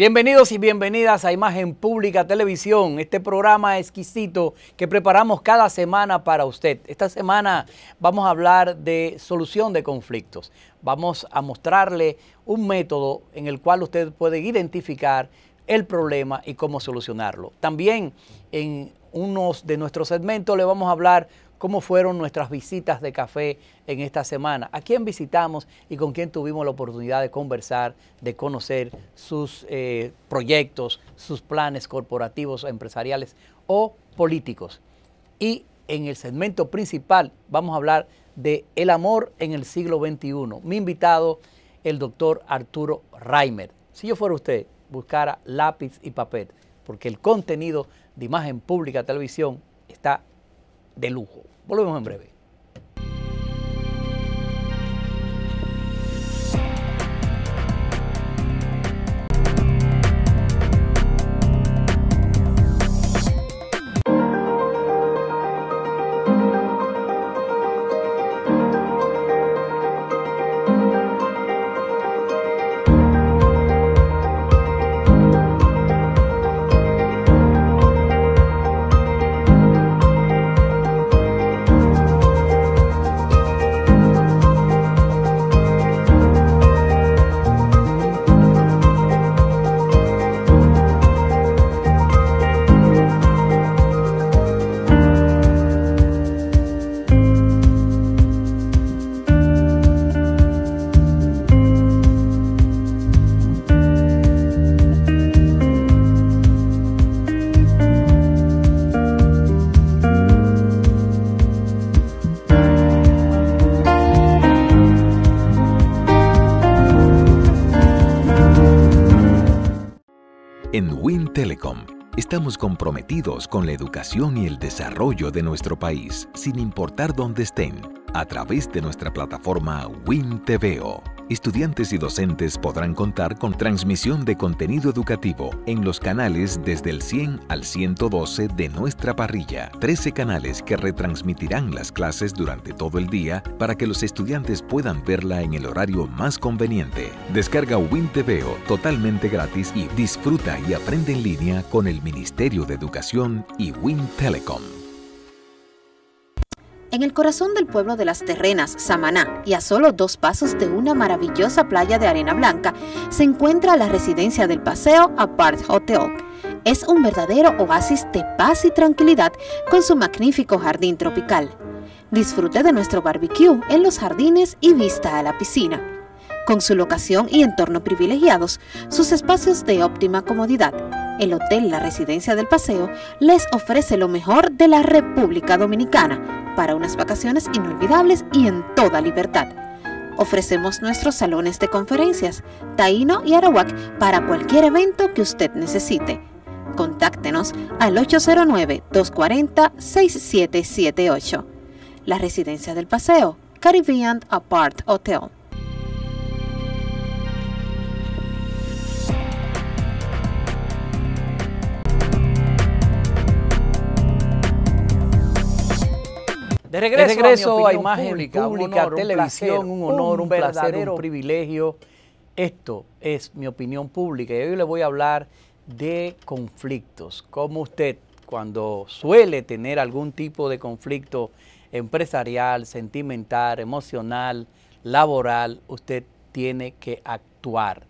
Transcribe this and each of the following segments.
Bienvenidos y bienvenidas a Imagen Pública Televisión, este programa exquisito que preparamos cada semana para usted. Esta semana vamos a hablar de solución de conflictos. Vamos a mostrarle un método en el cual usted puede identificar el problema y cómo solucionarlo. También en unos de nuestros segmentos le vamos a hablar cómo fueron nuestras visitas de café en esta semana, a quién visitamos y con quién tuvimos la oportunidad de conversar, de conocer sus eh, proyectos, sus planes corporativos, empresariales o políticos. Y en el segmento principal vamos a hablar de el amor en el siglo XXI. Mi invitado, el doctor Arturo Reimer. Si yo fuera usted, buscara lápiz y papel, porque el contenido de imagen pública televisión está de lujo. Volvemos en breve. Estamos comprometidos con la educación y el desarrollo de nuestro país, sin importar dónde estén, a través de nuestra plataforma WinTVO estudiantes y docentes podrán contar con transmisión de contenido educativo en los canales desde el 100 al 112 de nuestra parrilla. 13 canales que retransmitirán las clases durante todo el día para que los estudiantes puedan verla en el horario más conveniente. Descarga WinTVO totalmente gratis y disfruta y aprende en línea con el Ministerio de Educación y WinTelecom. En el corazón del pueblo de las Terrenas, Samaná, y a solo dos pasos de una maravillosa playa de arena blanca, se encuentra la residencia del Paseo Apart Hotel. Es un verdadero oasis de paz y tranquilidad con su magnífico jardín tropical. Disfrute de nuestro barbecue en los jardines y vista a la piscina. Con su locación y entorno privilegiados, sus espacios de óptima comodidad, el Hotel La Residencia del Paseo les ofrece lo mejor de la República Dominicana para unas vacaciones inolvidables y en toda libertad. Ofrecemos nuestros salones de conferencias, Taíno y Arawak para cualquier evento que usted necesite. Contáctenos al 809-240-6778. La Residencia del Paseo, Caribbean Apart Hotel. De regreso, a, Imagen Pública, Televisión, un, honor, un, placer, un privilegio. Esto es mi opinión pública y hoy le voy a hablar de conflictos. Como usted, cuando suele tener algún tipo de conflicto empresarial, sentimental, emocional, laboral, usted tiene que actuar.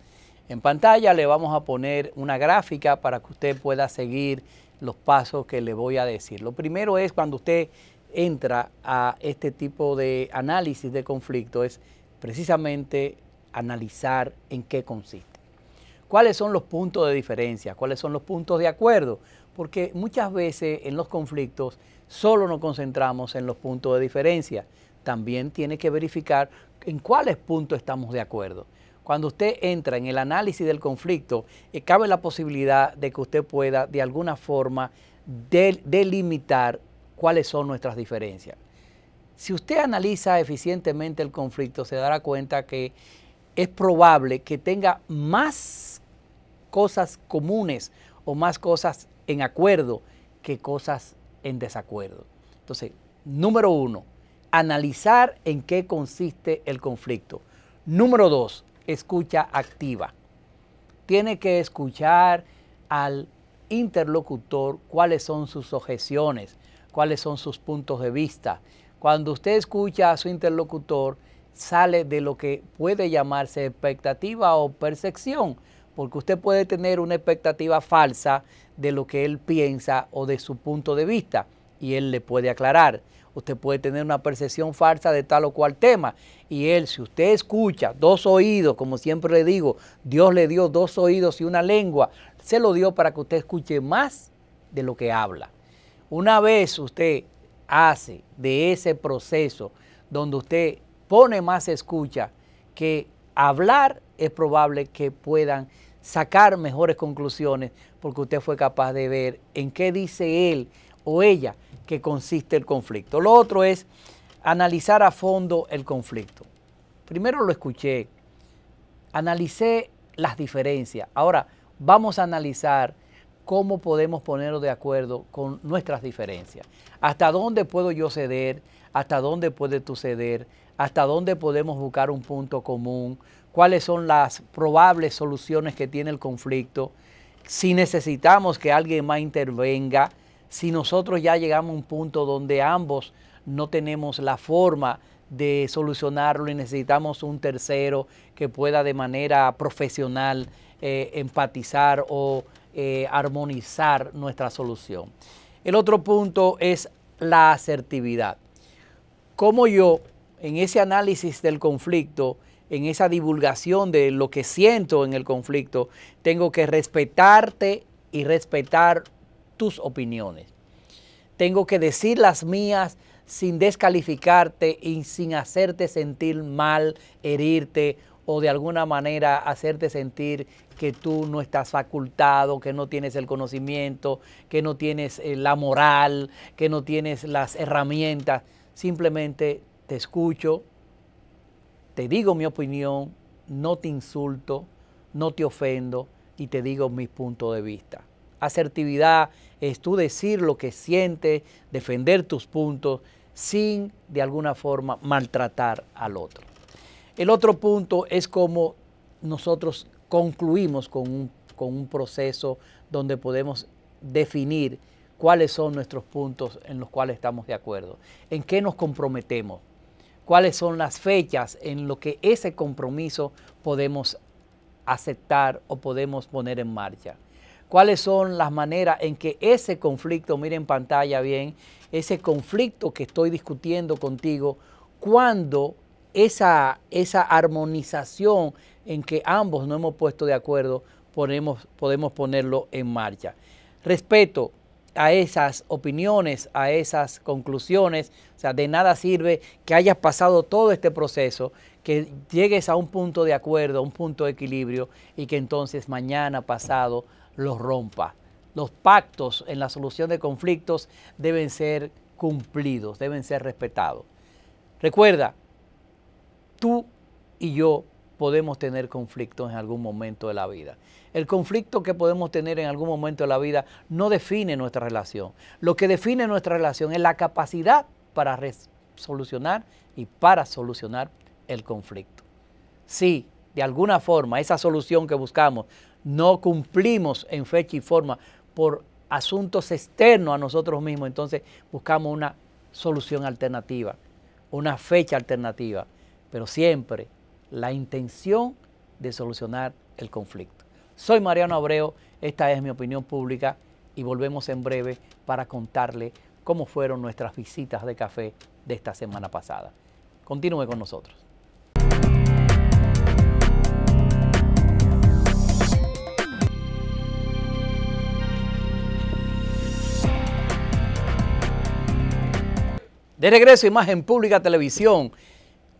En pantalla le vamos a poner una gráfica para que usted pueda seguir los pasos que le voy a decir. Lo primero es cuando usted entra a este tipo de análisis de conflicto es precisamente analizar en qué consiste. ¿Cuáles son los puntos de diferencia? ¿Cuáles son los puntos de acuerdo? Porque muchas veces en los conflictos solo nos concentramos en los puntos de diferencia. También tiene que verificar en cuáles puntos estamos de acuerdo. Cuando usted entra en el análisis del conflicto, eh, cabe la posibilidad de que usted pueda de alguna forma delimitar cuáles son nuestras diferencias. Si usted analiza eficientemente el conflicto, se dará cuenta que es probable que tenga más cosas comunes o más cosas en acuerdo que cosas en desacuerdo. Entonces, número uno, analizar en qué consiste el conflicto. Número dos, escucha activa. tiene que escuchar al interlocutor cuáles son sus objeciones, cuáles son sus puntos de vista. Cuando usted escucha a su interlocutor, sale de lo que puede llamarse expectativa o percepción, porque usted puede tener una expectativa falsa de lo que él piensa o de su punto de vista y él le puede aclarar. Usted puede tener una percepción falsa de tal o cual tema y él, si usted escucha dos oídos, como siempre le digo, Dios le dio dos oídos y una lengua, se lo dio para que usted escuche más de lo que habla. Una vez usted hace de ese proceso donde usted pone más escucha que hablar, es probable que puedan sacar mejores conclusiones porque usted fue capaz de ver en qué dice él o ella que consiste el conflicto. Lo otro es analizar a fondo el conflicto. Primero lo escuché, analicé las diferencias. Ahora vamos a analizar cómo podemos ponernos de acuerdo con nuestras diferencias. ¿Hasta dónde puedo yo ceder? ¿Hasta dónde puedes tú ceder? hasta dónde podemos buscar un punto común, cuáles son las probables soluciones que tiene el conflicto, si necesitamos que alguien más intervenga, si nosotros ya llegamos a un punto donde ambos no tenemos la forma de solucionarlo y necesitamos un tercero que pueda de manera profesional eh, empatizar o eh, armonizar nuestra solución. El otro punto es la asertividad. Como yo en ese análisis del conflicto, en esa divulgación de lo que siento en el conflicto, tengo que respetarte y respetar tus opiniones. Tengo que decir las mías sin descalificarte y sin hacerte sentir mal, herirte o de alguna manera hacerte sentir que tú no estás facultado, que no tienes el conocimiento, que no tienes eh, la moral, que no tienes las herramientas. Simplemente te escucho, te digo mi opinión, no te insulto, no te ofendo y te digo mi punto de vista. Asertividad es tú decir lo que sientes, defender tus puntos sin de alguna forma maltratar al otro. El otro punto es cómo nosotros concluimos con un, con un proceso donde podemos definir cuáles son nuestros puntos en los cuales estamos de acuerdo, en qué nos comprometemos cuáles son las fechas en lo que ese compromiso podemos aceptar o podemos poner en marcha. Cuáles son las maneras en que ese conflicto, mire en pantalla bien, ese conflicto que estoy discutiendo contigo, cuando esa, esa armonización en que ambos no hemos puesto de acuerdo, podemos, podemos ponerlo en marcha. Respeto, a esas opiniones, a esas conclusiones. O sea, de nada sirve que hayas pasado todo este proceso, que llegues a un punto de acuerdo, a un punto de equilibrio y que entonces mañana pasado los rompa. Los pactos en la solución de conflictos deben ser cumplidos, deben ser respetados. Recuerda, tú y yo podemos tener conflictos en algún momento de la vida. El conflicto que podemos tener en algún momento de la vida no define nuestra relación. Lo que define nuestra relación es la capacidad para solucionar y para solucionar el conflicto. Si de alguna forma esa solución que buscamos no cumplimos en fecha y forma por asuntos externos a nosotros mismos, entonces buscamos una solución alternativa, una fecha alternativa, pero siempre la intención de solucionar el conflicto. Soy Mariano Abreu, esta es mi opinión pública y volvemos en breve para contarle cómo fueron nuestras visitas de café de esta semana pasada. Continúe con nosotros. De regreso, Imagen Pública Televisión.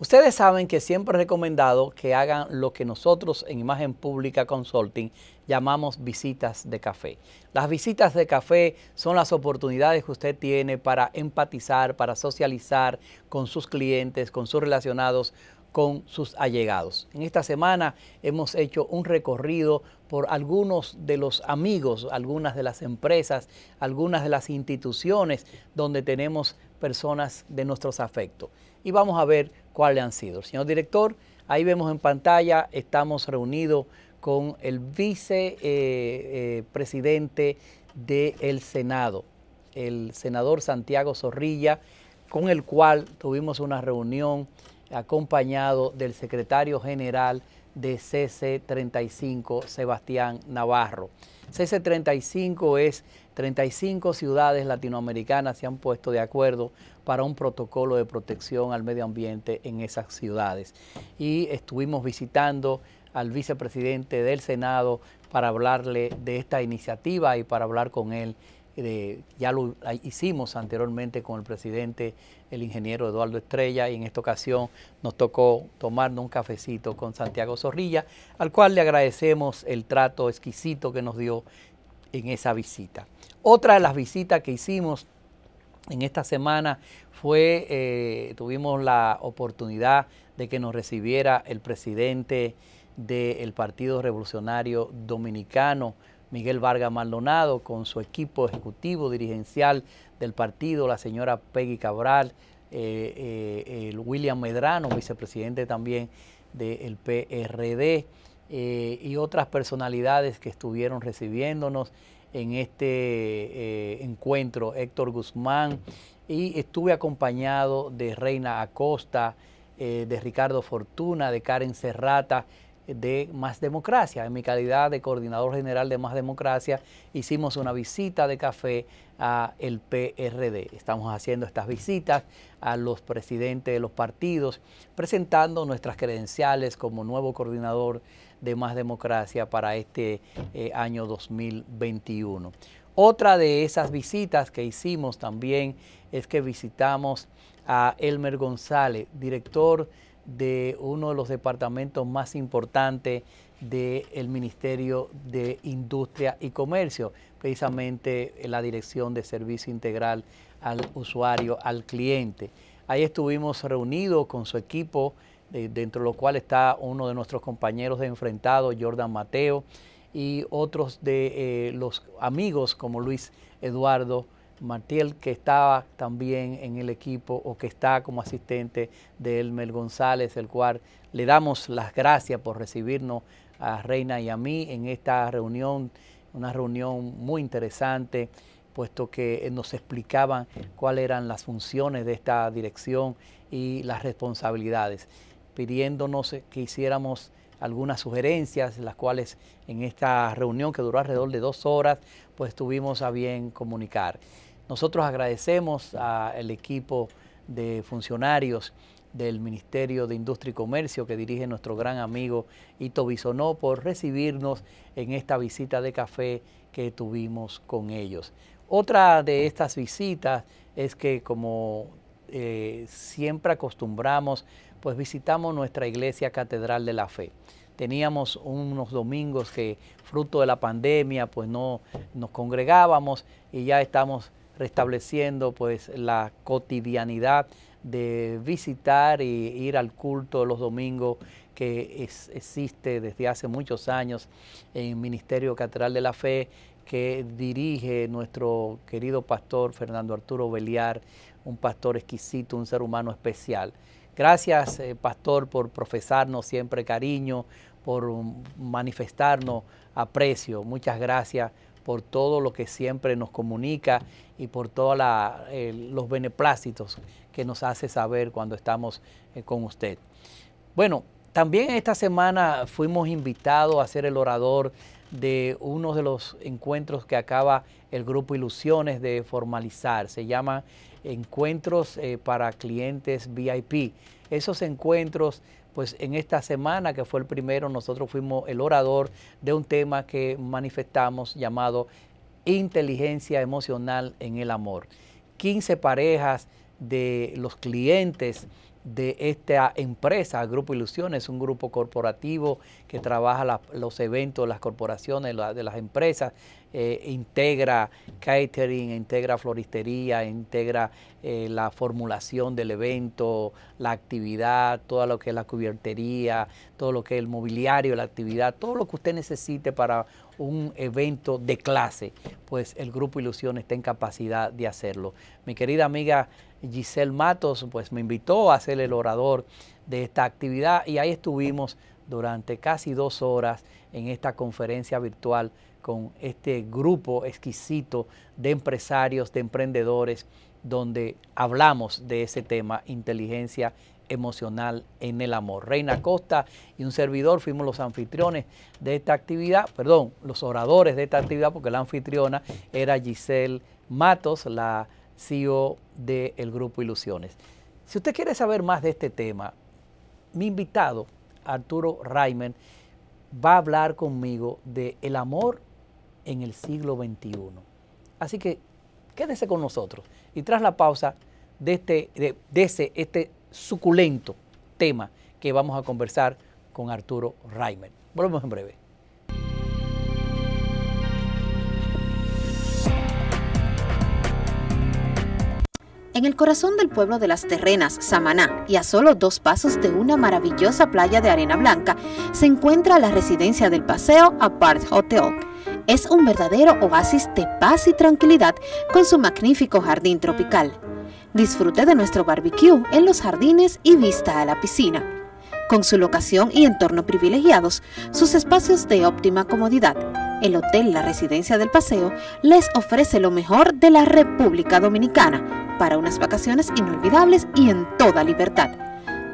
Ustedes saben que siempre he recomendado que hagan lo que nosotros en Imagen Pública Consulting llamamos visitas de café. Las visitas de café son las oportunidades que usted tiene para empatizar, para socializar con sus clientes, con sus relacionados, con sus allegados. En esta semana hemos hecho un recorrido por algunos de los amigos, algunas de las empresas, algunas de las instituciones donde tenemos personas de nuestros afectos. Y vamos a ver cuáles han sido. Señor director, ahí vemos en pantalla, estamos reunidos con el vicepresidente del Senado, el senador Santiago Zorrilla, con el cual tuvimos una reunión acompañado del secretario general de CC35, Sebastián Navarro. CC35 es 35 ciudades latinoamericanas se han puesto de acuerdo para un protocolo de protección al medio ambiente en esas ciudades. Y estuvimos visitando al vicepresidente del Senado para hablarle de esta iniciativa y para hablar con él. Ya lo hicimos anteriormente con el presidente, el ingeniero Eduardo Estrella, y en esta ocasión nos tocó tomarnos un cafecito con Santiago Zorrilla, al cual le agradecemos el trato exquisito que nos dio en esa visita. Otra de las visitas que hicimos en esta semana fue, eh, tuvimos la oportunidad de que nos recibiera el presidente del Partido Revolucionario Dominicano, Miguel Vargas Maldonado, con su equipo ejecutivo dirigencial del partido, la señora Peggy Cabral, eh, eh, el William Medrano, vicepresidente también del PRD, y otras personalidades que estuvieron recibiéndonos en este encuentro, Héctor Guzmán, y estuve acompañado de Reina Acosta, de Ricardo Fortuna, de Karen Serrata, de Más Democracia. En mi calidad de coordinador general de Más Democracia, hicimos una visita de café a el PRD. Estamos haciendo estas visitas a los presidentes de los partidos, presentando nuestras credenciales como nuevo coordinador de Más Democracia para este eh, año 2021. Otra de esas visitas que hicimos también es que visitamos a Elmer González, director de uno de los departamentos más importantes del Ministerio de Industria y Comercio, precisamente la Dirección de Servicio Integral al Usuario, al Cliente. Ahí estuvimos reunidos con su equipo, dentro de lo cual está uno de nuestros compañeros de enfrentado, Jordan Mateo, y otros de eh, los amigos como Luis Eduardo Martiel, que estaba también en el equipo o que está como asistente de Elmer González, el cual le damos las gracias por recibirnos a Reina y a mí en esta reunión, una reunión muy interesante, puesto que nos explicaban cuáles eran las funciones de esta dirección y las responsabilidades, pidiéndonos que hiciéramos algunas sugerencias, las cuales en esta reunión que duró alrededor de dos horas, pues tuvimos a bien comunicar. Nosotros agradecemos al equipo de funcionarios del Ministerio de Industria y Comercio que dirige nuestro gran amigo Ito Bisonó por recibirnos en esta visita de café que tuvimos con ellos. Otra de estas visitas es que como eh, siempre acostumbramos, pues visitamos nuestra iglesia Catedral de la Fe. Teníamos unos domingos que fruto de la pandemia pues no nos congregábamos y ya estamos restableciendo pues la cotidianidad de visitar y ir al culto los domingos que existe desde hace muchos años en Ministerio Catedral de la Fe que dirige nuestro querido pastor Fernando Arturo Beliar, un pastor exquisito, un ser humano especial. Gracias, eh, pastor, por profesarnos siempre cariño, por manifestarnos aprecio. Muchas gracias por todo lo que siempre nos comunica y por todos los beneplácitos que nos hace saber cuando estamos eh, con usted. Bueno, también esta semana fuimos invitados a ser el orador de uno de los encuentros que acaba el grupo Ilusiones de formalizar. Se llama Encuentros eh, para Clientes VIP. Esos encuentros pues en esta semana que fue el primero, nosotros fuimos el orador de un tema que manifestamos llamado inteligencia emocional en el amor. 15 parejas de los clientes de esta empresa, Grupo Ilusiones, un grupo corporativo que trabaja los eventos, las corporaciones de las empresas, eh, integra catering, integra floristería, integra eh, la formulación del evento, la actividad, todo lo que es la cubiertería, todo lo que es el mobiliario, la actividad, todo lo que usted necesite para un evento de clase, pues el Grupo Ilusiones está en capacidad de hacerlo. Mi querida amiga Giselle Matos, pues me invitó a ser el orador de esta actividad y ahí estuvimos durante casi dos horas en esta conferencia virtual con este grupo exquisito de empresarios, de emprendedores, donde hablamos de ese tema, inteligencia emocional en el amor. Reina Costa y un servidor fuimos los anfitriones de esta actividad, perdón, los oradores de esta actividad, porque la anfitriona era Giselle Matos, la CEO del Grupo Ilusiones. Si usted quiere saber más de este tema, mi invitado, Arturo Raimen, va a hablar conmigo de el amor en el siglo XXI. Así que quédese con nosotros y tras la pausa de, este, de, ese, este suculento tema que vamos a conversar con Arturo Reimer. Volvemos en breve. En el corazón del pueblo de las Terrenas, Samaná, y a solo dos pasos de una maravillosa playa de arena blanca, se encuentra la residencia del paseo Apart Hotel. Es un verdadero oasis de paz y tranquilidad con su magnífico jardín tropical. Disfrute de nuestro barbecue en los jardines y vista a la piscina. Con su locación y entorno privilegiados, sus espacios de óptima comodidad, el Hotel La Residencia del Paseo les ofrece lo mejor de la República Dominicana para unas vacaciones inolvidables y en toda libertad.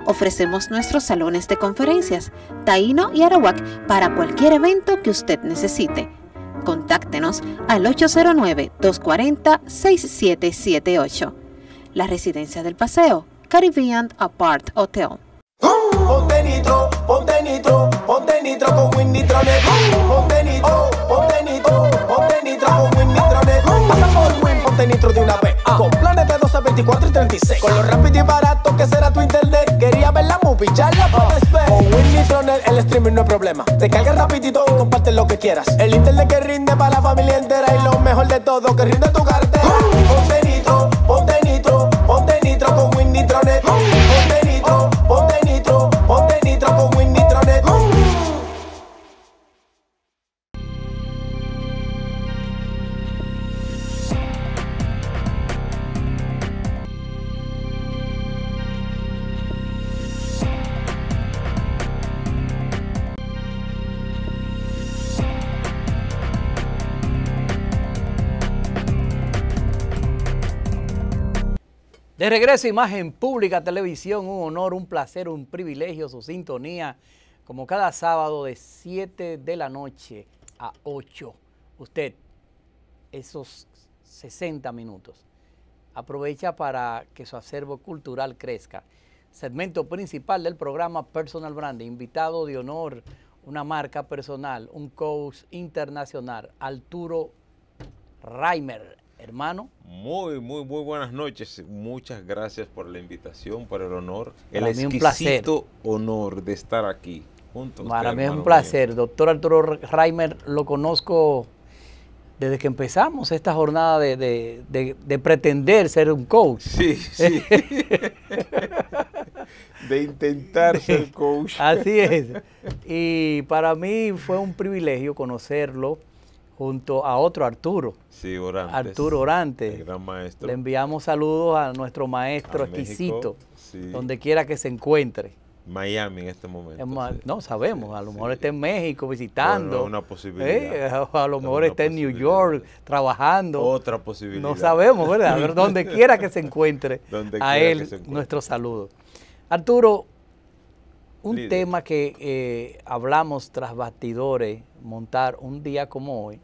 Ofrecemos nuestros salones de conferencias, Taíno y Arawak para cualquier evento que usted necesite. Contáctenos al 809-240-6778. La Residencia del Paseo, Caribbean Apart Hotel. Ponte nitro, ponte nitro, ponte nitro con nitro, ponte nitro, 24 y 36. Con lo rápido y barato que será tu internet. Quería ver la movie, ya la puedes ver. Con Winnitronet el streaming no es problema. Te carga rapidito y comparte lo que quieras. El internet que rinde para la familia entera. Y lo mejor de todo, que rinde tu cartera. De regreso Imagen Pública Televisión, un honor, un placer, un privilegio, su sintonía, como cada sábado de 7 de la noche a 8. Usted, esos 60 minutos, aprovecha para que su acervo cultural crezca. Segmento principal del programa Personal Branding, invitado de honor, una marca personal, un coach internacional, Arturo Reimer hermano. Muy, muy, muy buenas noches. Muchas gracias por la invitación, por el honor, el exquisito honor de estar aquí juntos. Para mí es un placer. Doctor Arturo Reimer, lo conozco desde que empezamos esta jornada de, de pretender ser un coach. Sí, sí. de intentar ser coach. Así es. Y para mí fue un privilegio conocerlo junto a otro Arturo. Sí, Orantes. Arturo Orantes. El gran maestro. Le enviamos saludos a nuestro maestro exquisito, donde quiera que se encuentre. Miami en este momento. No sabemos, a lo mejor está en México visitando. una posibilidad. Eh, a lo mejor está en New York trabajando. Otra posibilidad. No sabemos, ¿verdad? A ver, donde quiera que se encuentre, a él nuestro saludo. Arturo, un tema que eh, hablamos tras bastidores, montar un día como hoy,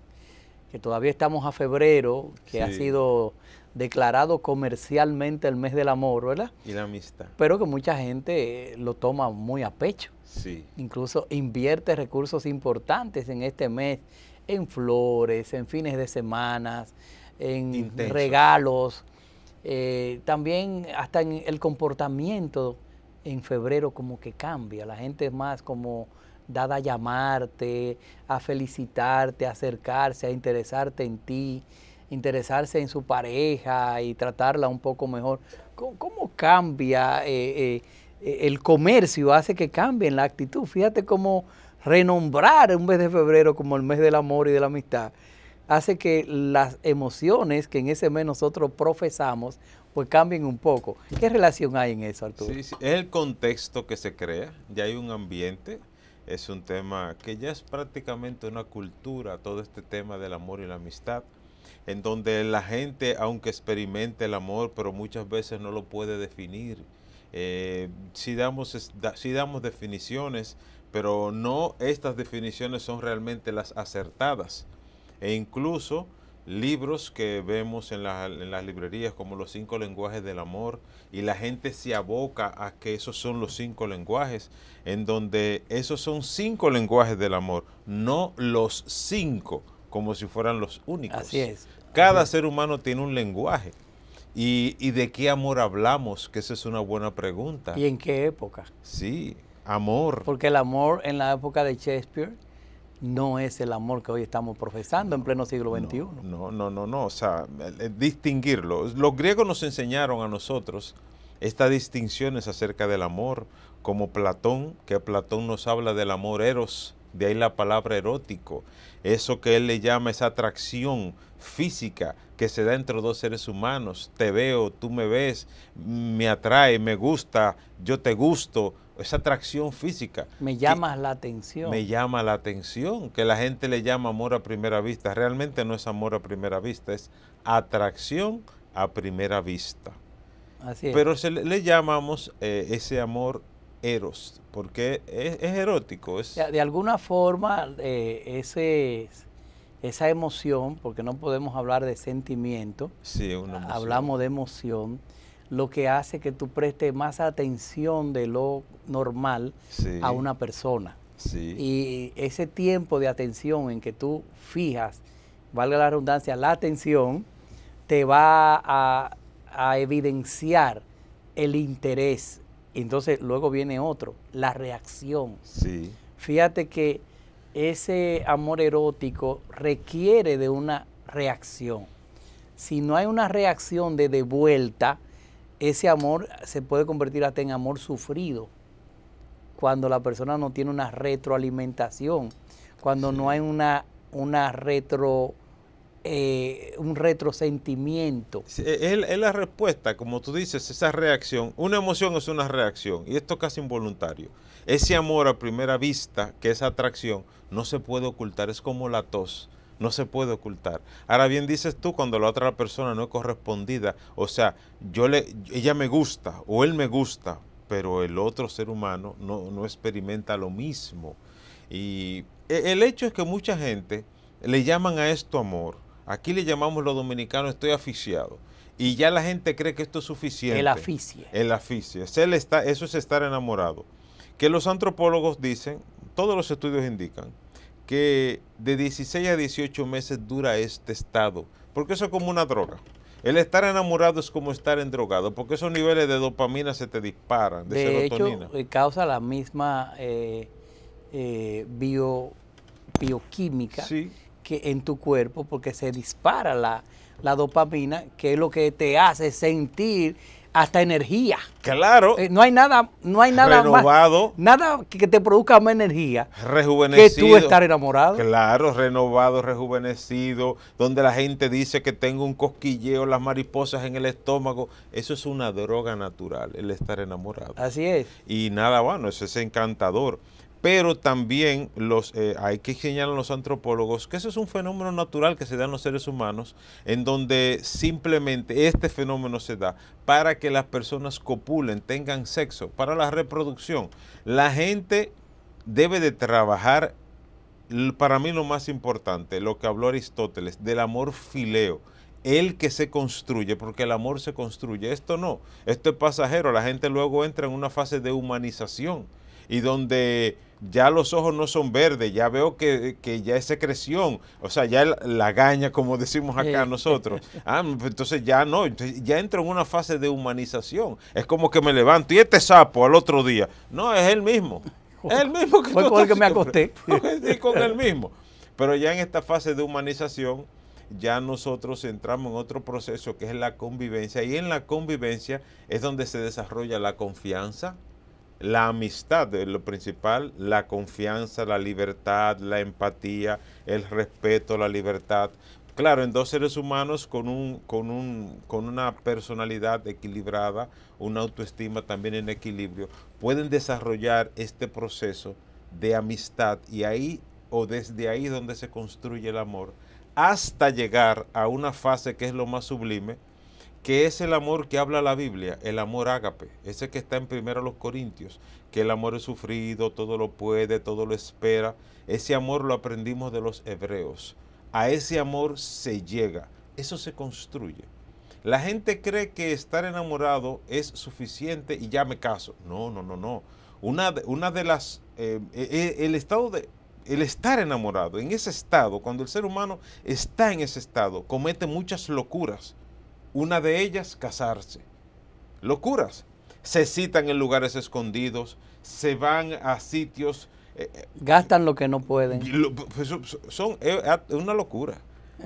que todavía estamos a febrero, que ha sido declarado comercialmente el mes del amor, ¿verdad? Y la amistad. Pero que mucha gente eh, lo toma muy a pecho. Sí. Incluso invierte recursos importantes en este mes, en flores, en fines de semanas, en regalos, eh, también hasta en el comportamiento en febrero como que cambia. La gente es más como dada a llamarte, a felicitarte, a acercarse, a interesarte en ti, interesarse en su pareja y tratarla un poco mejor. ¿Cómo, cambia eh, eh, el comercio? Hace que cambie la actitud. Fíjate cómo renombrar un mes de febrero como el mes del amor y de la amistad hace que las emociones que en ese mes nosotros profesamos pues cambien un poco. ¿Qué relación hay en eso, Arturo? Sí, es el contexto que se crea, ya hay un ambiente es un tema que ya es prácticamente una cultura, todo este tema del amor y la amistad, en donde la gente, aunque experimente el amor, pero muchas veces no lo puede definir. Eh, si, damos, si damos definiciones, pero no estas definiciones son realmente las acertadas. E incluso libros que vemos en, las librerías como los cinco lenguajes del amor y la gente se aboca a que esos son los cinco lenguajes, en donde esos son cinco lenguajes del amor, no los cinco como si fueran los únicos. Así es. Cada ser humano tiene un lenguaje. Y, ¿Y de qué amor hablamos? Que esa es una buena pregunta. ¿Y en qué época? Sí, amor. Porque el amor en la época de Shakespeare no es el amor que hoy estamos profesando en pleno siglo XXI. No, no, no, no, o sea, distinguirlo. Los griegos nos enseñaron a nosotros estas distinciones acerca del amor, como Platón, que Platón nos habla del amor eros, de ahí la palabra erótico, eso que él le llama esa atracción física que se da entre dos seres humanos, te veo, tú me ves, me atrae, me gusta, yo te gusto, esa atracción física. Me llama la atención. Me llama la atención, que la gente le llama amor a primera vista. Realmente no es amor a primera vista, es atracción a primera vista. Así es. Pero se le, llamamos eh, ese amor eros, porque es, erótico. Es... De, alguna forma, eh, ese, esa emoción, porque no podemos hablar de sentimiento, sí, una hablamos de emoción, lo que hace que tú prestes más atención de lo normal a una persona. Y ese tiempo de atención en que tú fijas, valga la redundancia, la atención, te va a, evidenciar el interés. Entonces luego viene otro, la reacción. Fíjate que ese amor erótico requiere de una reacción. Si no hay una reacción de devuelta, ese amor se puede convertir hasta en amor sufrido cuando la persona no tiene una retroalimentación, cuando no hay una, una retro, eh, un retrosentimiento. es, la respuesta, como tú dices, esa reacción. Una emoción es una reacción y esto casi involuntario. Ese amor a primera vista, que es atracción, no se puede ocultar, es como la tos no se puede ocultar. Ahora bien dices tú cuando la otra persona no es correspondida, o sea, yo le, ella me gusta o él me gusta, pero el otro ser humano no, no experimenta lo mismo. Y e, el hecho es que mucha gente le llaman a esto amor. Aquí le llamamos los dominicanos estoy aficiado. Y ya la gente cree que esto es suficiente. El aficie. El. Está, eso es estar enamorado. Que los antropólogos dicen, todos los estudios indican, que de 16 a 18 meses dura este estado, porque eso es como una droga. El estar enamorado es como estar endrogado, porque esos niveles de dopamina se te disparan, de, de serotonina. Hecho, eh, causa la misma eh, eh, bio, bioquímica que en tu cuerpo, porque se dispara la, la dopamina, que es lo que te hace sentir hasta energía. Claro. Eh, no hay nada, no hay nada renovado, nada que te produzca más energía rejuvenecido, que tú estar enamorado. Claro, renovado, rejuvenecido, donde la gente dice que tengo un cosquilleo, las mariposas en el estómago. Eso es una droga natural, el estar enamorado. Así es. Y nada, bueno, eso es encantador pero también los, eh, hay que señalar los antropólogos que eso es un fenómeno natural que se da en los seres humanos, en donde simplemente este fenómeno se da para que las personas copulen, tengan sexo, para la reproducción. La gente debe de trabajar, para mí lo más importante, lo que habló Aristóteles, del amor fileo el que se construye, porque el amor se construye. Esto no, esto es pasajero. La gente luego entra en una fase de humanización y donde ya los ojos no son verdes, ya veo que, ya es secreción, o sea, ya la gaña, como decimos acá nosotros. Ah, pues entonces ya no, ya entro en una fase de humanización. Es como que me levanto y este sapo al otro día. No, es el mismo. Es el mismo que Fue con el que me acosté. Y con el mismo. Pero ya en esta fase de humanización, ya nosotros entramos en otro proceso que es la convivencia. Y en la convivencia es donde se desarrolla la confianza, la amistad lo principal, la confianza, la libertad, la empatía, el respeto, la libertad. Claro, en dos seres humanos con, un, con, un, con una personalidad equilibrada, una autoestima también en equilibrio, pueden desarrollar este proceso de amistad y ahí o desde ahí donde se construye el amor, hasta llegar a una fase que es lo más sublime, que es el amor que habla la Biblia, el amor ágape, ese que está en primero los Corintios, que el amor es sufrido, todo lo puede, todo lo espera. Ese amor lo aprendimos de los hebreos. A ese amor se llega, eso se construye. La gente cree que estar enamorado es suficiente y ya me caso. No, no, no, no. Una, una de las, eh, eh, el estado de, el estar enamorado, en ese estado, cuando el ser humano está en ese estado, comete muchas locuras. Una de ellas, casarse. Locuras. Se citan en lugares escondidos, se van a sitios... Eh, Gastan lo que no pueden. Pues, son, es una locura.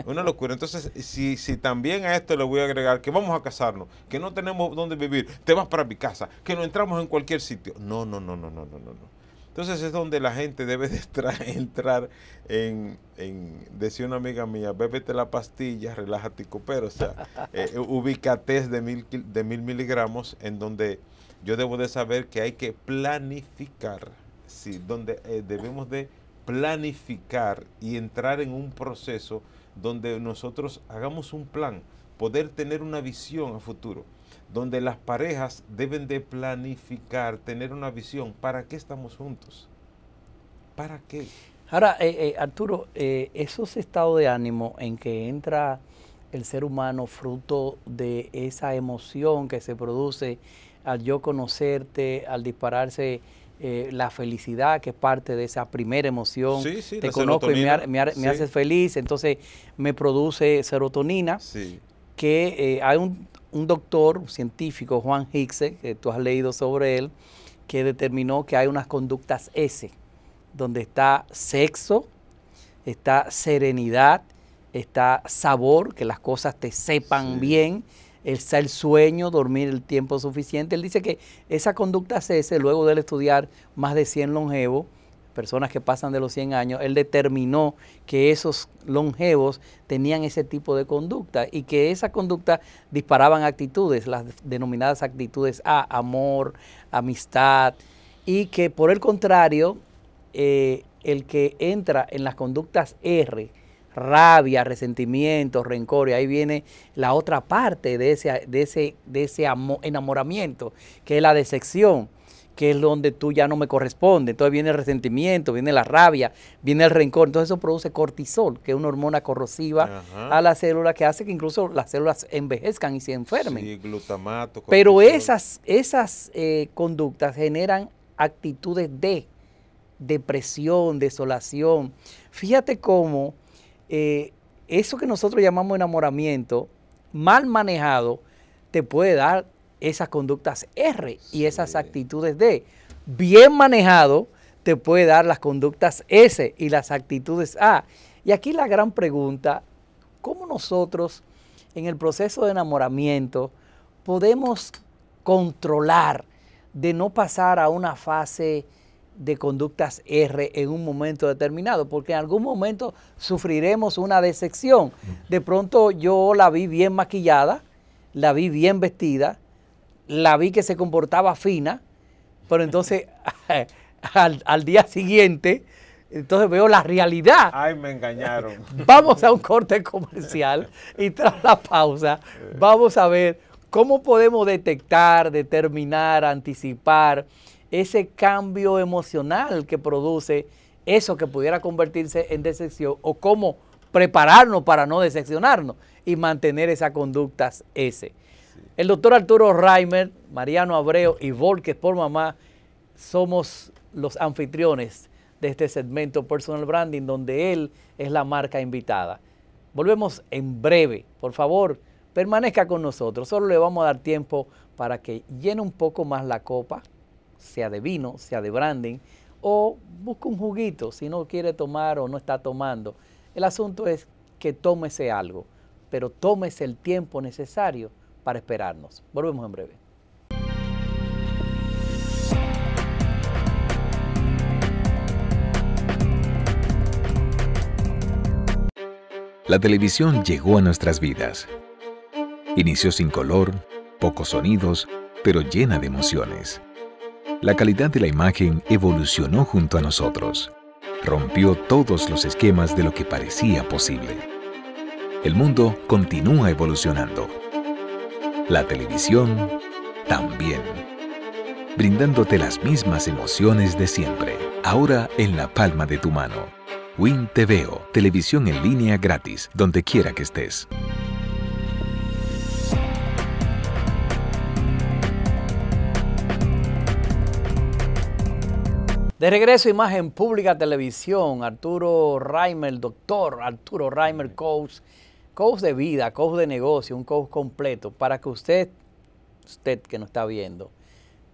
Una locura. Entonces, si, si también a esto le voy a agregar que vamos a casarnos, que no tenemos dónde vivir, te vas para mi casa, que no entramos en cualquier sitio. No, no, no, no, no, no, no. Entonces es donde la gente debe de entrar en, en, decía una amiga mía, bébete la pastilla, relájate y coopera. O sea, eh, ubicatez de mil, de mil miligramos en donde yo debo de saber que hay que planificar, sí, donde eh, debemos de planificar y entrar en un proceso donde nosotros hagamos un plan, poder tener una visión a futuro, donde las parejas deben de planificar, tener una visión, ¿para qué estamos juntos? ¿Para qué? Ahora, eh, eh, Arturo, eh, esos estados de ánimo en que entra el ser humano fruto de esa emoción que se produce al yo conocerte, al dispararse eh, la felicidad, que es parte de esa primera emoción. Te conozco y me, haces feliz, entonces me produce serotonina. Que eh, hay un, doctor un científico, Juan Hickse, que tú has leído sobre él, que determinó que hay unas conductas S, donde está sexo, está serenidad, está sabor, que las cosas te sepan bien está el sueño, dormir el tiempo suficiente. Él dice que esa conducta cese, luego de estudiar más de 100 longevos, personas que pasan de los 100 años, él determinó que esos longevos tenían ese tipo de conducta y que esa conducta disparaban actitudes, las denominadas actitudes A, amor, amistad, y que por el contrario, eh, el que entra en las conductas R, rabia, resentimiento, rencor, y ahí viene la otra parte de ese, de ese, de ese enamoramiento, que es la decepción, que es donde tú ya no me corresponde. Entonces viene el resentimiento, viene la rabia, viene el rencor. Entonces eso produce cortisol, que es una hormona corrosiva a la célula que hace que incluso las células envejezcan y se enfermen. Sí, glutamato. Pero esas, esas eh, conductas generan actitudes de depresión, desolación. Fíjate cómo eh, eso que nosotros llamamos enamoramiento, mal manejado, te puede dar esas conductas R y esas actitudes D. Bien manejado, te puede dar las conductas S y las actitudes A. Y aquí la gran pregunta, ¿cómo nosotros en el proceso de enamoramiento podemos controlar de no pasar a una fase de conductas R en un momento determinado, porque en algún momento sufriremos una decepción. De pronto yo la vi bien maquillada, la vi bien vestida, la vi que se comportaba fina, pero entonces al, día siguiente, entonces veo la realidad. Ay, me engañaron. Vamos a un corte comercial y tras la pausa vamos a ver cómo podemos detectar, determinar, anticipar ese cambio emocional que produce eso que pudiera convertirse en decepción o cómo prepararnos para no decepcionarnos y mantener esas conductas ese. El doctor Arturo Reimer, Mariano Abreu y Volques por Mamá somos los anfitriones de este segmento Personal Branding donde él es la marca invitada. Volvemos en breve. Por favor, permanezca con nosotros. Solo le vamos a dar tiempo para que llene un poco más la copa sea de vino, sea de branding, o busca un juguito si no quiere tomar o no está tomando. El asunto es que tómese algo, pero tómese el tiempo necesario para esperarnos. Volvemos en breve. La televisión llegó a nuestras vidas. Inició sin color, pocos sonidos, pero llena de emociones La calidad de la imagen evolucionó junto a nosotros. Rompió todos los esquemas de lo que parecía posible. El mundo continúa evolucionando. La televisión también. Brindándote las mismas emociones de siempre, ahora en la palma de tu mano. Win TVO, televisión en línea gratis, donde quiera que estés. De regreso, Imagen Pública Televisión, Arturo Reimer, doctor Arturo Reimer, coach, coach de vida, coach de negocio, un coach completo, para que usted, usted que nos está viendo,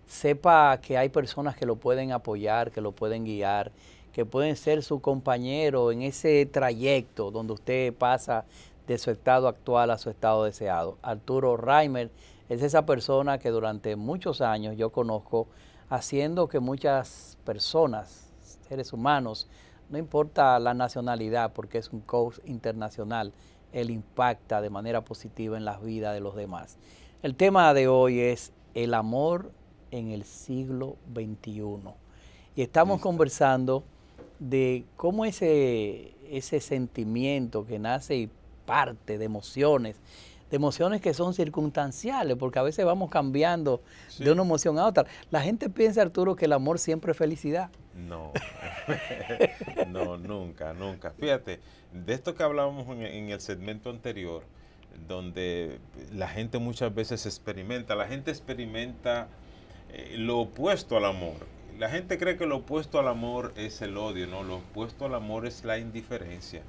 sepa que hay personas que lo pueden apoyar, que lo pueden guiar, que pueden ser su compañero en ese trayecto donde usted pasa de su estado actual a su estado deseado. Arturo Reimer es esa persona que durante muchos años yo conozco haciendo que muchas personas, seres humanos, no importa la nacionalidad, porque es un coach internacional, él impacta de manera positiva en las vidas de los demás. El tema de hoy es el amor en el siglo XXI. Y estamos conversando de cómo ese, ese sentimiento que nace y parte de emociones, de emociones que son circunstanciales, porque a veces vamos cambiando de una emoción a otra. La gente piensa, Arturo, que el amor siempre es felicidad. No, no, nunca, nunca. Fíjate, de esto que hablábamos en, el segmento anterior, donde la gente muchas veces experimenta, la gente experimenta eh, lo opuesto al amor. La gente cree que lo opuesto al amor es el odio, no, lo opuesto al amor es la indiferencia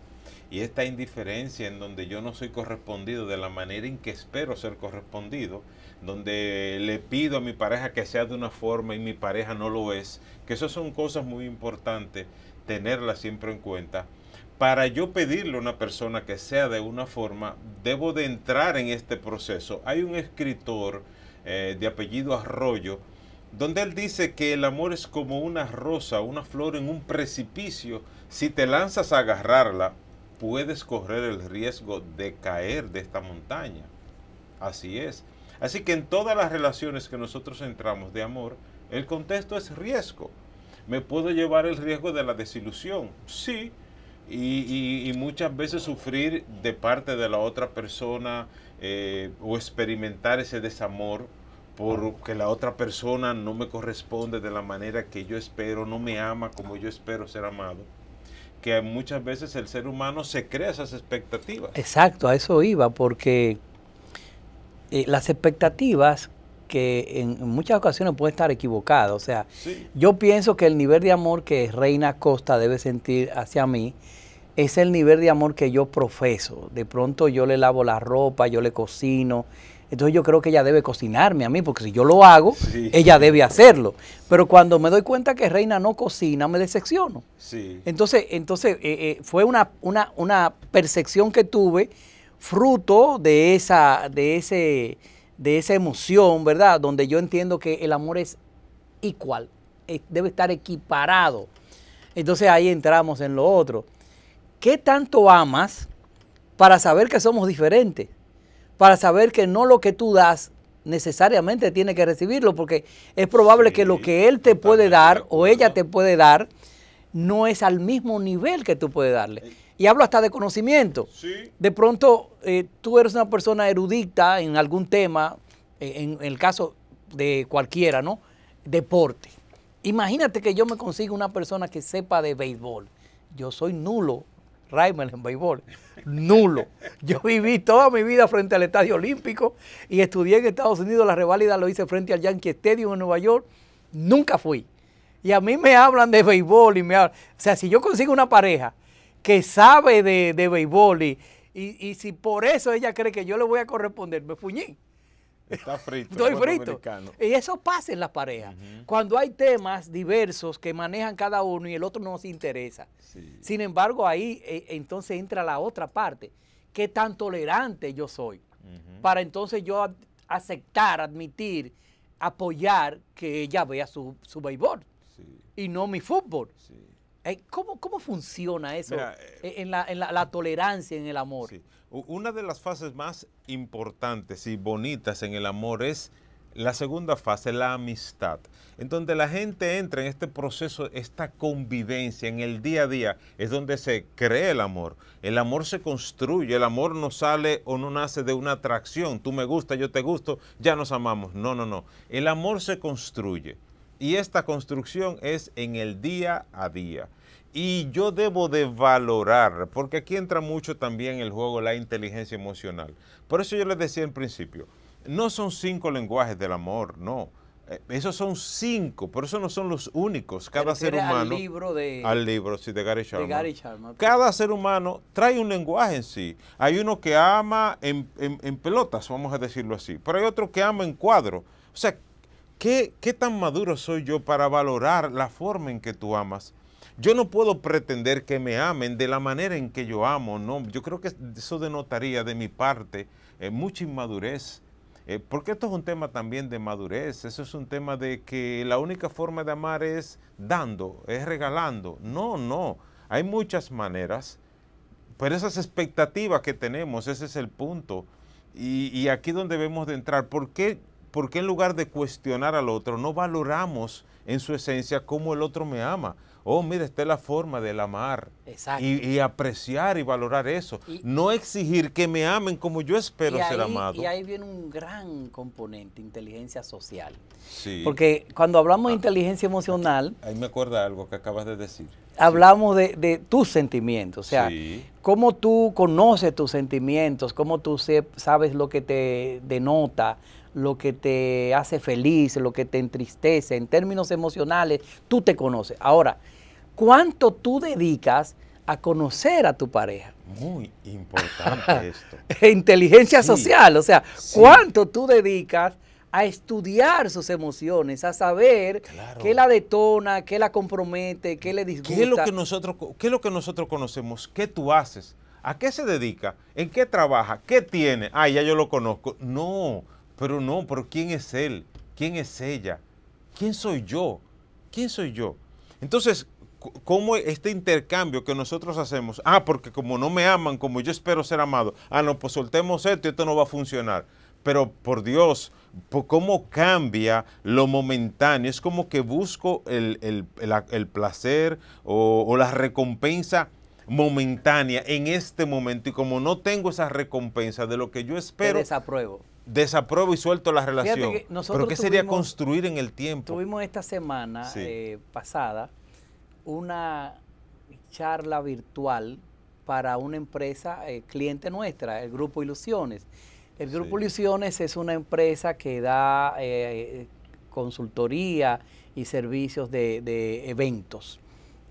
y esta indiferencia en donde yo no soy correspondido de la manera en que espero ser correspondido, donde le pido a mi pareja que sea de una forma y mi pareja no lo es, que esas son cosas muy importantes tenerlas siempre en cuenta. Para yo pedirle a una persona que sea de una forma, debo de entrar en este proceso. Hay un escritor eh, de apellido Arroyo, donde él dice que el amor es como una rosa, una flor en un precipicio. Si te lanzas a agarrarla, puedes correr el riesgo de caer de esta montaña. Así es. Así que en todas las relaciones que nosotros entramos de amor, el contexto es riesgo. ¿Me puedo llevar el riesgo de la desilusión? Sí. Y, muchas veces sufrir de parte de la otra persona eh, o experimentar ese desamor porque la otra persona no me corresponde de la manera que yo espero, no me ama como yo espero ser amado que muchas veces el ser humano se crea esas expectativas. Exacto, a eso iba, porque eh, las expectativas que en, muchas ocasiones pueden estar equivocadas. O sea, yo pienso que el nivel de amor que Reina Costa debe sentir hacia mí es el nivel de amor que yo profeso. De pronto yo le lavo la ropa, yo le cocino, entonces yo creo que ella debe cocinarme a mí, porque si yo lo hago, ella debe hacerlo. Pero cuando me doy cuenta que Reina no cocina, me decepciono. Entonces, entonces eh, eh, fue una, una, percepción que tuve fruto de esa, de, ese, de esa emoción, ¿verdad? Donde yo entiendo que el amor es igual, debe estar equiparado. Entonces ahí entramos en lo otro. ¿Qué tanto amas para saber que somos diferentes? Para saber que no lo que tú das necesariamente tiene que recibirlo, porque es probable que lo que él te puede dar o ella te puede dar no es al mismo nivel que tú puedes darle. Y hablo hasta de conocimiento. De pronto eh, tú eres una persona erudita en algún tema, eh, en, el caso de cualquiera, ¿no? Deporte. Imagínate que yo me consiga una persona que sepa de béisbol. Yo soy nulo Reimer en béisbol. Nulo. Yo viví toda mi vida frente al Estadio Olímpico y estudié en Estados Unidos. La reválida lo hice frente al Yankee Stadium en Nueva York. Nunca fui. Y a mí me hablan de béisbol y me hablan. O sea, si yo consigo una pareja que sabe de, de béisbol y, y, si por eso ella cree que yo le voy a corresponder, me fuñí. Está frito. Estoy frito. Y eso pasa en las parejas. Cuando hay temas diversos que manejan cada uno y el otro no se interesa. Sin embargo, ahí eh, entonces entra la otra parte. ¿Qué tan tolerante yo soy? Para entonces yo aceptar, admitir, apoyar que ella vea su, su béisbol y no mi fútbol. Eh, ¿Cómo, ¿Cómo, funciona eso eh, en, la, en la, tolerancia en el amor? Una de las fases más importantes y bonitas en el amor es la segunda fase, la amistad, en donde la gente entra en este proceso, esta convivencia en el día a día, es donde se cree el amor. El amor se construye, el amor no sale o no nace de una atracción, tú me gusta, yo te gusto, ya nos amamos. No, no, no. El amor se construye y esta construcción es en el día a día. Y yo debo de valorar, porque aquí entra mucho también el juego la inteligencia emocional. Por eso yo les decía en principio, no son cinco lenguajes del amor, no. Eh, esos son cinco, pero esos no son los únicos. Cada ser humano. Al libro de. Al libro, sí, de Gary Sharma. Cada ser humano trae un lenguaje en sí. Hay uno que ama en, pelotas, vamos a decirlo así, pero hay otro que ama en cuadro. O sea, ¿qué, ¿qué tan maduro soy yo para valorar la forma en que tú amas? Yo no puedo pretender que me amen de la manera en que yo amo, no. Yo creo que eso denotaría de mi parte eh, mucha inmadurez. Eh, porque esto es un tema también de madurez, eso es un tema de que la única forma de amar es dando, es regalando. No, no, hay muchas maneras, pero esas expectativas que tenemos, ese es el punto. Y, aquí donde debemos de entrar, ¿por qué, ¿por qué en lugar de cuestionar al otro no valoramos en su esencia cómo el otro me ama? Oh, mira, esta es la forma del amar. Exacto. Y, apreciar y valorar eso. no exigir que me amen como yo espero ser amado. Y ahí viene un gran componente, inteligencia social. Sí. Porque cuando hablamos de ah. inteligencia emocional... Ahí me acuerda algo que acabas de decir. Hablamos de, tus sentimientos, o sea, cómo tú conoces tus sentimientos, cómo tú sabes lo que te denota, lo que te hace feliz, lo que te entristece, en términos emocionales, tú te conoces. Ahora, ¿cuánto tú dedicas a conocer a tu pareja? Muy importante esto. Inteligencia social, o sea, ¿cuánto tú dedicas a estudiar sus emociones, a saber qué la detona, qué la compromete, qué le disgusta? ¿Qué es lo que nosotros, qué es lo que nosotros conocemos? ¿Qué tú haces? ¿A qué se dedica? ¿En qué trabaja? ¿Qué tiene? Ah, ya yo lo conozco. No, pero no, pero ¿quién es él? ¿Quién es ella? ¿Quién soy yo? ¿Quién soy yo? Entonces, ¿cómo este intercambio que nosotros hacemos? Ah, porque como no me aman, como yo espero ser amado, ah, no, pues soltemos esto y esto no va a funcionar. Pero por Dios, ¿cómo cambia lo momentáneo? Es como que busco el, placer o, o la recompensa momentánea en este momento y como no tengo esa recompensa de lo que yo espero, desapruebo desapruebo y suelto la relación. Pero ¿qué sería construir en el tiempo? Tuvimos esta semana eh, pasada una charla virtual para una empresa eh, cliente nuestra, el Grupo Ilusiones. El Grupo Ilusiones es una empresa que da eh, consultoría y servicios de, eventos.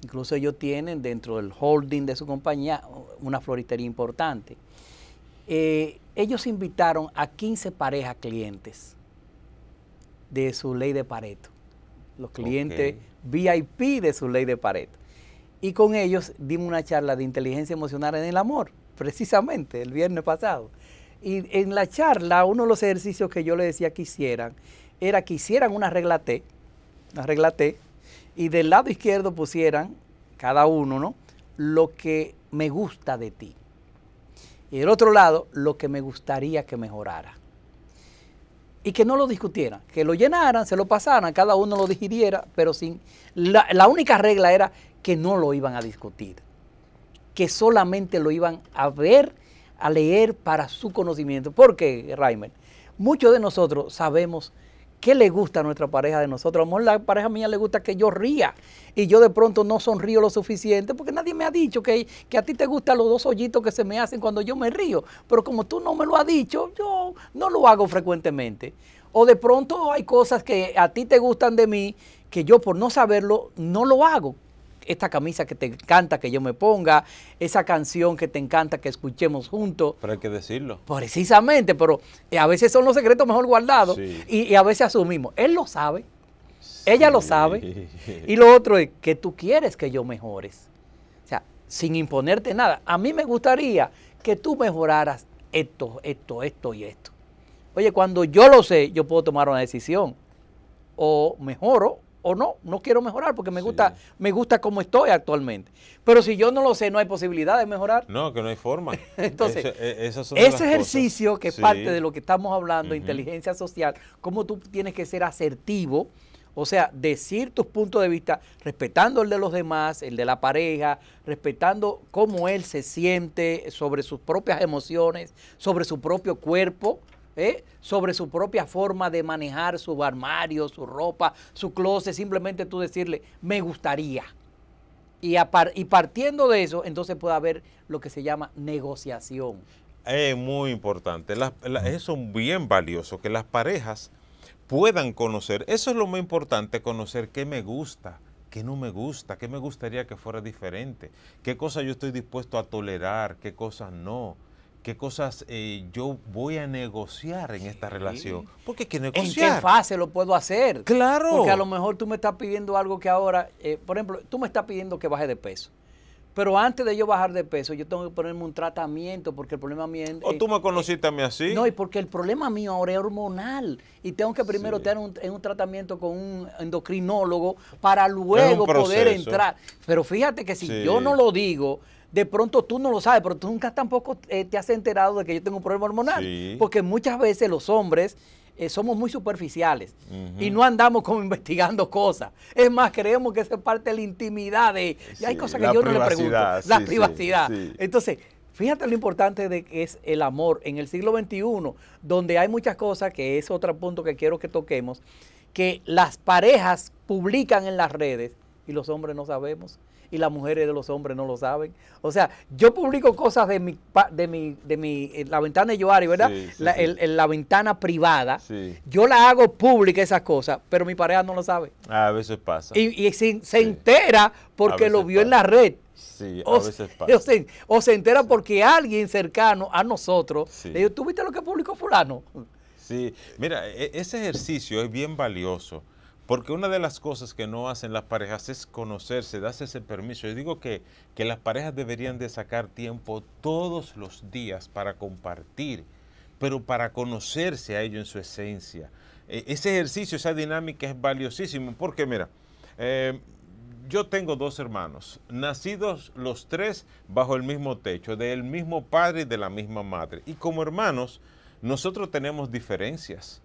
Incluso ellos tienen dentro del holding de su compañía una floristería importante ellos invitaron a 15 parejas clientes de su ley de Pareto, los clientes VIP de su ley de Pareto. Y con ellos dimos una charla de inteligencia emocional en el amor, precisamente el viernes pasado. Y en la charla, uno de los ejercicios que yo les decía que hicieran era que hicieran una regla T, una regla T, y del lado izquierdo pusieran, cada uno, ¿no? Lo que me gusta de ti. Y del otro lado, lo que me gustaría que mejorara. Y que no lo discutieran, que lo llenaran, se lo pasaran, cada uno lo digiriera, pero sin... La, la única regla era que no lo iban a discutir, que solamente lo iban a ver, a leer para su conocimiento. Porque, muchos de nosotros sabemos ¿Qué le gusta a nuestra pareja de nosotros? A lo mejor la pareja mía le gusta que yo ría y yo de pronto no sonrío lo suficiente porque nadie me ha dicho que, que a ti te gustan los dos hoyitos que se me hacen cuando yo me río. Pero como tú no me lo has dicho, yo no lo hago frecuentemente. O de pronto hay cosas que a ti te gustan de mí que yo por no saberlo no lo hago esta camisa que te encanta que yo me ponga, esa canción que te encanta que escuchemos juntos. Pero hay que decirlo. Precisamente, pero eh, a veces son los secretos mejor guardados y, a veces asumimos. Él lo sabe, ella lo sabe. Y lo otro es que tú quieres que yo mejores. O sea, sin imponerte nada. A mí me gustaría que tú mejoraras esto, esto, esto y esto. Oye, cuando yo lo sé, yo puedo tomar una decisión. O mejoro o no, no quiero mejorar porque me gusta, me gusta como estoy actualmente. Pero si yo no lo sé, no hay posibilidad de mejorar. No, que no hay forma. Entonces, e, ese ejercicio que es parte de lo que estamos hablando, inteligencia social, cómo tú tienes que ser asertivo, o sea, decir tus puntos de vista, respetando el de los demás, el de la pareja, respetando cómo él se siente sobre sus propias emociones, sobre su propio cuerpo, ¿eh? sobre su propia forma de manejar su armario, su ropa, su closet, simplemente tú decirle, me gustaría. Y, partiendo de eso, entonces puede haber lo que se llama negociación. Es muy importante, eso es bien valioso, que las parejas puedan conocer, eso es lo más importante, conocer qué me gusta, qué no me gusta, qué me gustaría que fuera diferente, qué cosas yo estoy dispuesto a tolerar, qué cosas no qué cosas eh, yo voy a negociar en esta relación. Porque hay que negociar. ¿En qué fase lo puedo hacer? Claro. Porque a lo mejor tú me estás pidiendo algo que ahora, eh, por ejemplo, tú me estás pidiendo que baje de peso. Pero antes de yo bajar de peso, yo tengo que ponerme un tratamiento porque el problema mío... ¿O tú me conociste a mí así? No, y porque el problema mío ahora es hormonal. Y tengo que primero tener un, un, tratamiento con un endocrinólogo para luego poder entrar. Pero fíjate que si yo no lo digo, de pronto tú no lo sabes, pero tú nunca tampoco eh, te has enterado de que yo tengo un problema hormonal. Porque muchas veces los hombres eh, somos muy superficiales y no andamos como investigando cosas. Es más, creemos que es parte de la intimidad de... y hay cosas que yo no le pregunto. la privacidad. Entonces, fíjate lo importante de que es el amor en el siglo XXI, donde hay muchas cosas, que es otro punto que quiero que toquemos, que las parejas publican en las redes y los hombres no sabemos y las mujeres de los hombres no lo saben. O sea, yo publico cosas de mi, de mi, de mi eh, la ventana de Yoari, ¿verdad? la, la, ventana privada. Yo la hago pública esas cosas, pero mi pareja no lo sabe. a veces pasa. Y, se, entera porque lo vio en la red. Sí, a veces pasa. O se, entera porque alguien cercano a nosotros le dijo, ¿tú viste lo que publicó fulano? Sí, mira, e, ese ejercicio es bien valioso porque una de las cosas que no hacen las parejas es conocerse, darse ese permiso. Yo digo que, las parejas deberían de sacar tiempo todos los días para compartir, pero para conocerse a ellos en su esencia. E, ese ejercicio, esa dinámica es valiosísimo, porque mira, eh, yo tengo dos hermanos, nacidos los tres bajo el mismo techo, del mismo padre y de la misma madre. Y como hermanos, nosotros tenemos diferencias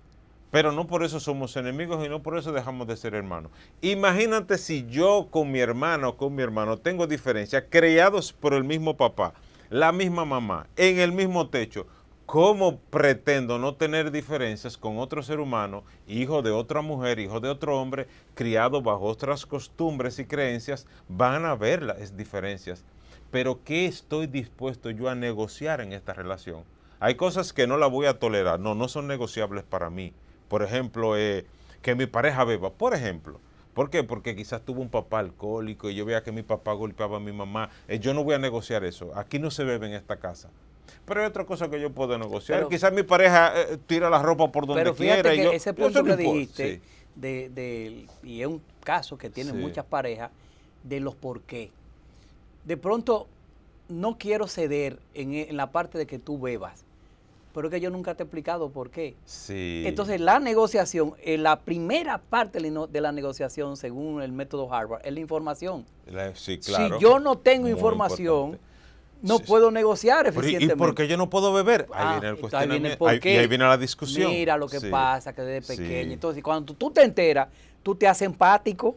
pero no por eso somos enemigos y no por eso dejamos de ser hermanos. Imagínate si yo con mi hermano o con mi hermano tengo diferencias, criados por el mismo papá, la misma mamá, en el mismo techo. ¿Cómo pretendo no tener diferencias con otro ser humano, hijo de otra mujer, hijo de otro hombre, criado bajo otras costumbres y creencias? Van a haber las diferencias. Pero ¿qué estoy dispuesto yo a negociar en esta relación? Hay cosas que no las voy a tolerar. No, no son negociables para mí. Por ejemplo, eh, que mi pareja beba. Por ejemplo. ¿Por qué? Porque quizás tuvo un papá alcohólico y yo veía que mi papá golpeaba a mi mamá. Eh, yo no voy a negociar eso. Aquí no se bebe en esta casa. Pero hay otra cosa que yo puedo negociar. quizás mi pareja eh, tira la ropa por donde quiera. y ese punto que dijiste, de, y es un caso que tienen muchas parejas, de los por qué. De pronto, no quiero ceder en la parte de que tú bebas pero es que yo nunca te he explicado por qué. Sí. Entonces, la negociación, eh, la primera parte de la negociación, según el método Harvard, es la información. sí, claro. Si yo no tengo información, no puedo negociar eficientemente. ¿Y por qué yo no puedo beber? Ahí ah, viene el cuestionamiento. Ahí, y ahí viene la discusión. Mira lo que pasa, que desde pequeño. Entonces, cuando tú, te enteras, tú te haces empático.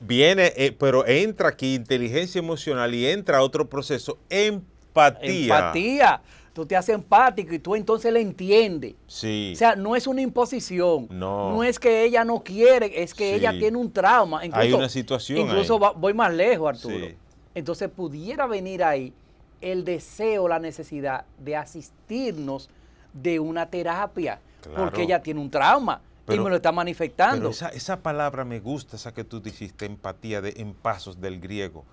Viene, eh, pero entra aquí inteligencia emocional y entra otro proceso, empatía. Empatía tú te haces empático y tú entonces le entiendes. Sí. O sea, no es una imposición. No. No es que ella no quiere, es que ella tiene un trauma. Hay una situación. Incluso voy más lejos, Arturo. Entonces pudiera venir ahí el deseo, la necesidad de asistirnos de una terapia, porque ella tiene un trauma. y me lo está manifestando. Pero esa, palabra me gusta, esa que tú dijiste, empatía, de, en pasos del griego.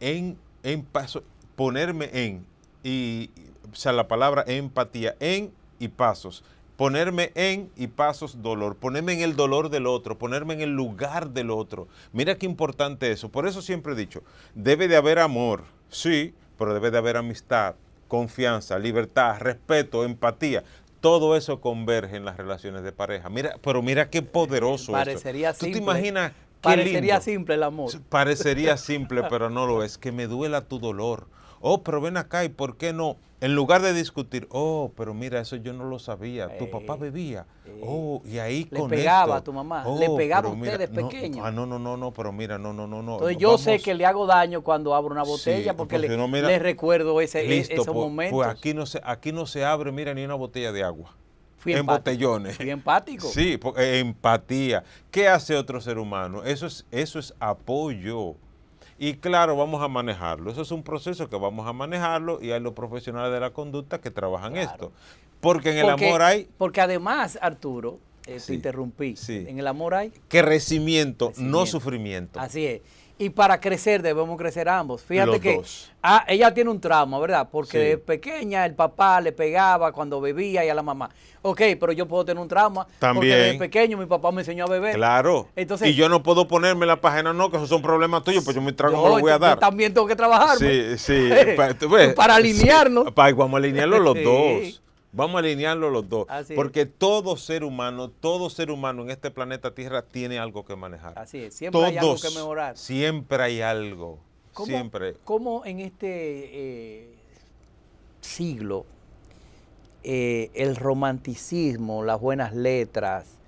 En, en pasos, ponerme en, y, o sea, la palabra empatía, en y pasos. Ponerme en y pasos dolor, ponerme en el dolor del otro, ponerme en el lugar del otro. Mira qué importante eso. Por eso siempre he dicho, debe de haber amor, sí, pero debe de haber amistad, confianza, libertad, respeto, empatía. Todo eso converge en las relaciones de pareja. Mira, pero mira qué poderoso Parecería ¿Tú te imaginas Parecería simple el amor. Parecería simple, pero no lo es. Que me duela tu dolor. Oh, pero ven acá y ¿por qué no? En lugar de discutir, oh, pero mira, eso yo no lo sabía. tu papá bebía. oh, y ahí le pegaba a tu mamá. le oh, pegaba a ustedes no, pequeños. Ah, no, no, no, no, pero mira, no, no, no, no. Entonces yo sé que le hago daño cuando abro una botella porque le, le, recuerdo ese, e, listo, esos pues, momentos. Pues aquí no se, aquí no se abre, mira, ni una botella de agua. en botellones. Fui empático. Sí, eh, empatía. ¿Qué hace otro ser humano? Eso es, eso es apoyo. Y claro, vamos a manejarlo. Eso es un proceso que vamos a manejarlo y hay los profesionales de la conducta que trabajan esto. Porque en el amor hay... Porque además, Arturo, eh, te interrumpí, en el amor hay... Crecimiento, no sufrimiento. Así es. Y para crecer debemos crecer ambos. Fíjate que Ah, ella tiene un trauma, ¿verdad? Porque de pequeña el papá le pegaba cuando bebía y a la mamá. Ok, pero yo puedo tener un trauma. También. Porque de pequeño mi papá me enseñó a beber. Claro. Entonces, y yo no puedo ponerme la página, no, que esos son problemas tuyos, pues yo mi trago no lo voy a dar. también tengo que trabajar. Sí, sí. para, alinearnos. para, vamos a alinearlo los dos. Vamos a alinearlo los dos. porque todo ser humano, todo ser humano en este planeta Tierra tiene algo que manejar. Así es, siempre hay algo que mejorar. Siempre hay algo. ¿Cómo, siempre. ¿Cómo en este eh, siglo eh, el romanticismo, las buenas letras,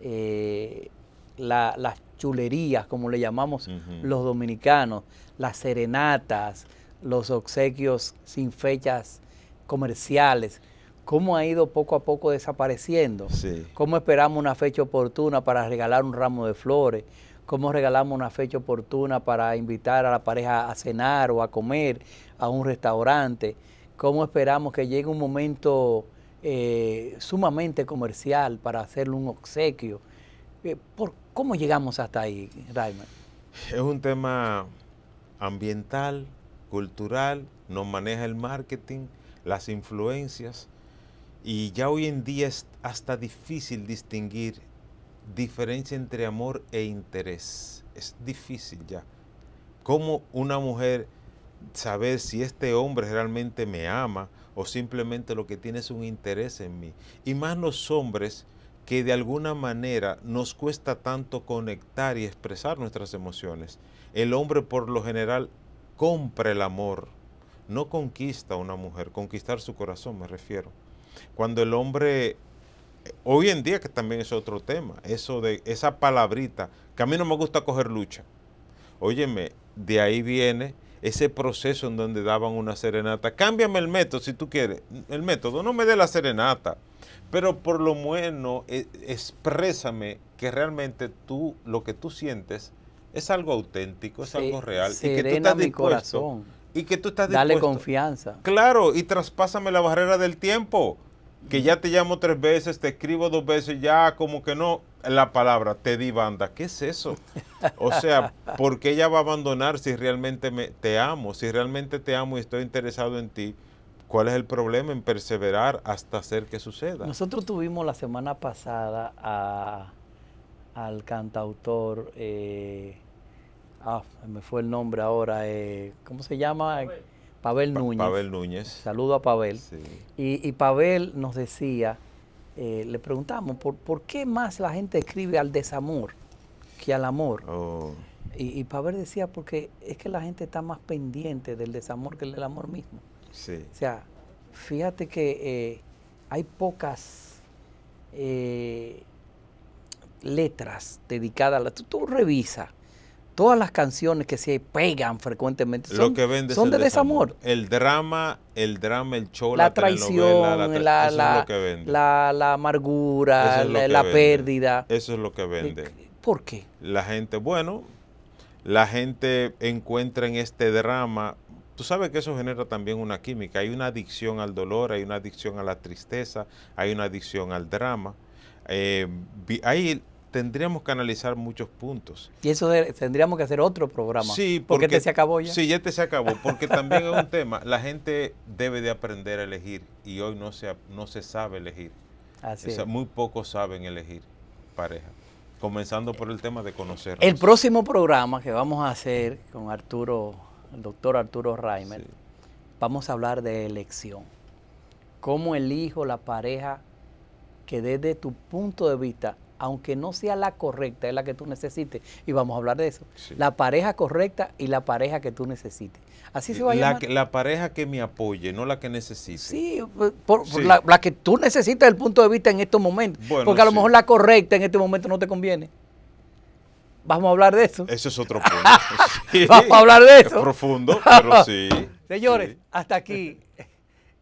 eh, las chulerías, como le llamamos los dominicanos, las serenatas, los obsequios sin fechas comerciales, cómo ha ido poco a poco desapareciendo. Cómo esperamos una fecha oportuna para regalar un ramo de flores. Cómo regalamos una fecha oportuna para invitar a la pareja a cenar o a comer a un restaurante. Cómo esperamos que llegue un momento eh, sumamente comercial para hacerle un obsequio. Eh, por, ¿Cómo llegamos hasta ahí, Raymond? Es un tema ambiental, cultural, nos maneja el marketing, las influencias y ya hoy en día es hasta difícil distinguir diferencia entre amor e interés. Es difícil ya. ¿Cómo una mujer saber si este hombre realmente me ama o simplemente lo que tiene es un interés en mí? Y más los hombres que de alguna manera nos cuesta tanto conectar y expresar nuestras emociones. El hombre por lo general compra el amor, no conquista a una mujer, conquistar su corazón me refiero. Cuando el hombre, hoy en día que también es otro tema, eso de esa palabrita, que a mí no me gusta coger lucha. Óyeme, de ahí viene ese proceso en donde daban una serenata. Cámbiame el método si tú quieres. El método, no me dé la serenata. Pero por lo menos e, exprésame que realmente tú, lo que tú sientes, es algo auténtico, es algo real. y que tú estás dispuesto, corazón. Y que tú estás dispuesto. Dale confianza. Claro, y traspásame la barrera del tiempo que ya te llamo tres veces, te escribo dos veces, ya como que no, la palabra, te di banda, ¿qué es eso? O sea, ¿por qué ella va a abandonar si realmente me, te amo? Si realmente te amo y estoy interesado en ti, ¿cuál es el problema en perseverar hasta hacer que suceda? Nosotros tuvimos la semana pasada a, al cantautor, eh, ah, me fue el nombre ahora, eh, ¿cómo se llama? Pavel Núñez. Pavel Núñez. Saludo a Pavel. Y, Pavel nos decía, eh, le preguntamos, ¿por, qué más la gente escribe al desamor que al amor? Oh. Y, Pavel decía, porque es que la gente está más pendiente del desamor que del amor mismo. Sí. O sea, fíjate que eh, hay pocas eh, letras dedicadas a la... Tú, tú revisas todas las canciones que se pegan frecuentemente son, son de desamor. El drama, el drama, el show, la, traición, la, la, amargura, la, pérdida. Eso es lo que vende. ¿Por qué? La gente, bueno, la gente encuentra en este drama, tú sabes que eso genera también una química, hay una adicción al dolor, hay una adicción a la tristeza, hay una adicción al drama. Eh, hay tendríamos que analizar muchos puntos. Y eso tendríamos que hacer otro programa. Sí, porque, este se acabó ya. Sí, ya este se acabó, porque también es un tema. La gente debe de aprender a elegir y hoy no se, no se sabe elegir. Así Muy pocos saben elegir pareja. Comenzando por el tema de conocer. El próximo programa que vamos a hacer con Arturo, el doctor Arturo Reimer, vamos a hablar de elección. ¿Cómo elijo la pareja que desde tu punto de vista aunque no sea la correcta, es la que tú necesites. Y vamos a hablar de eso. La pareja correcta y la pareja que tú necesites. Así se va a llamar. La, pareja que me apoye, no la que necesite. Sí, por, La, que tú necesitas desde el punto de vista en estos momentos. porque a lo mejor la correcta en este momento no te conviene. Vamos a hablar de eso. Ese es otro punto. Vamos a hablar de eso. Es profundo, pero sí. Señores, hasta aquí.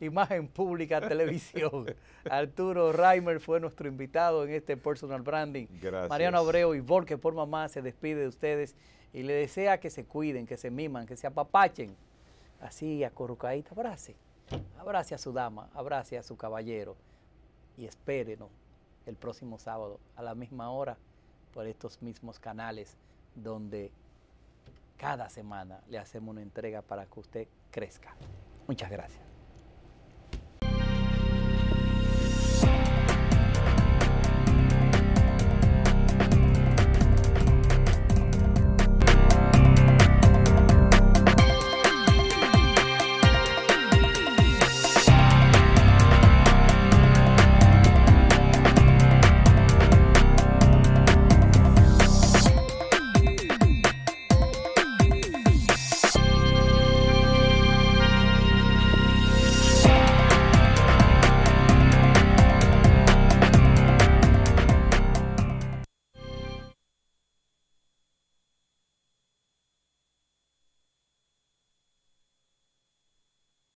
Imagen Pública Televisión. Arturo Reimer fue nuestro invitado en este Personal Branding. Gracias. Mariano Abreu y Volque por Mamá se despide de ustedes y le desea que se cuiden, que se miman, que se apapachen. Así, acorrucadita, abrace. Abrace a su dama, abrace a su caballero y espérenos el próximo sábado a la misma hora por estos mismos canales donde cada semana le hacemos una entrega para que usted crezca. Muchas gracias.